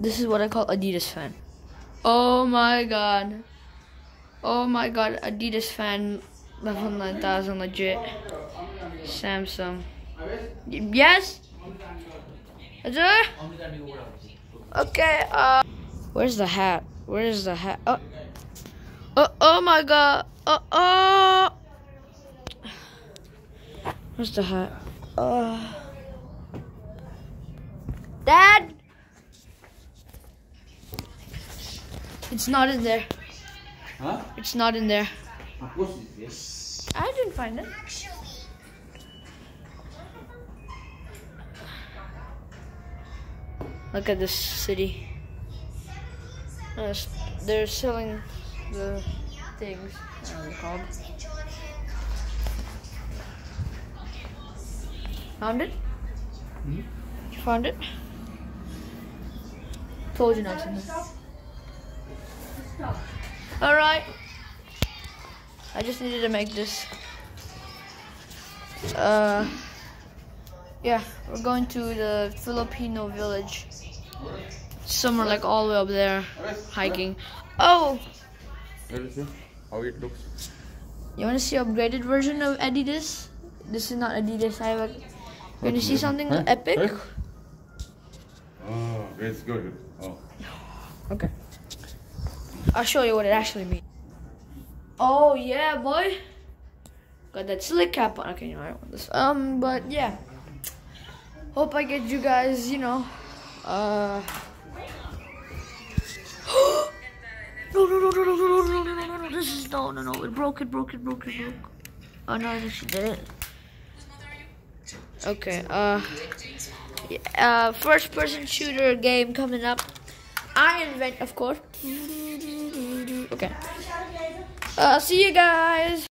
This is what I call Adidas fan. Oh my god. Oh my god, Adidas fan level 9000 legit. Samsung. Yes? Is there? Okay, uh. Where's the hat? Where's the hat? Oh. Oh, oh my god. Oh, oh. Where's the hat? Uh. Dad? It's not in there. Huh? It's not in there. Of course it is. I didn't find it. Actually. Look at this city. Uh, they're selling the things. I don't know what they're called. Found it? Hmm? You found it? Told you not to. Alright. I just needed to make this. Uh, yeah, we're going to the Filipino village. Somewhere like all the way up there, hiking. Oh, how it looks. you want to see upgraded version of Adidas? This is not Adidas. I have a. You want to see something Huh? epic? Oh, it's good. Oh. Okay. I'll show you what it actually means. Oh yeah, boy. Got that slick cap on. Okay, you know I don't want this. Um, but yeah. Hope I get you guys, you know, uh. no, no, no, no, no, no, no, no, no, no, no, This is no, no, no. It broke. It broke. It broke. It broke. Oh no, she did it. Okay. Uh. yeah, Uh, first person shooter game coming up. I invent, of course. Okay. Uh, see you guys.